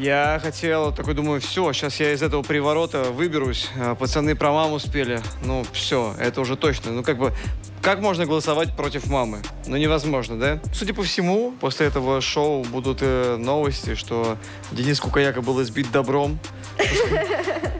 Я хотел, такой думаю, все, сейчас я из этого приворота выберусь. А, пацаны про маму спели. Ну, все, это уже точно. Ну, как бы, как можно голосовать против мамы? Ну, невозможно, да? Судя по всему, после этого шоу будут э, новости, что Денис Кукаяка был избит добром.